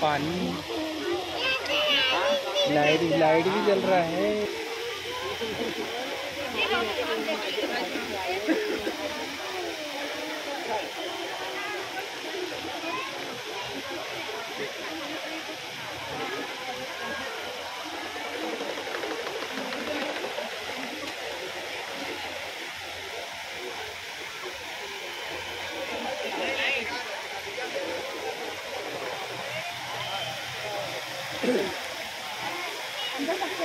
पानी। Light light भी जल रहा है। अंदर सबसे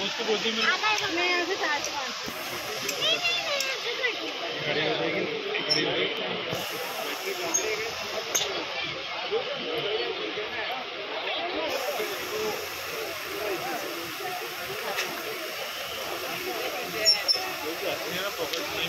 उसको गोदी में मैं यहाँ से चार्ज खड़ी हो जाएगी खड़ी हो जाएगी मेरा फोकस नहीं